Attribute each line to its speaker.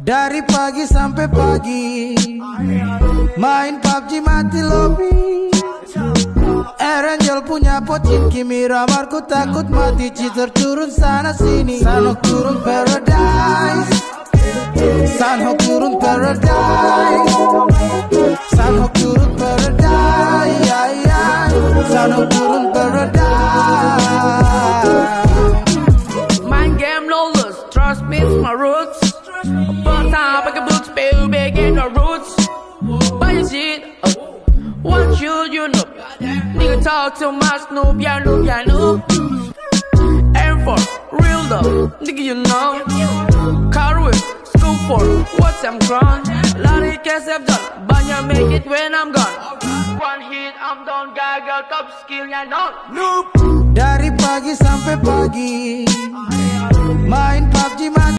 Speaker 1: Dari pagi sampai pagi Main PUBG mati lobby. Erangel punya pocin Kimi ramarku takut mati. Cheater turun sana sini. Sanok turun paradise. Sanok turun paradise. Sanok turun paradise Sanok turun paradise
Speaker 2: trust me, my roots. But time I can boots, baby, in the roots. But you see, uh, what should you know? Nigga talk too much, noob, yeah, noob, yeah, noob. Aim for real love, nigga, you know. Car with school for what's I'm grown. Lari cash I've done, banyak make it when I'm gone. One hit, I'm done, gagal, top skill, yeah, no. Noob.
Speaker 1: Dari pagi sampai pagi mati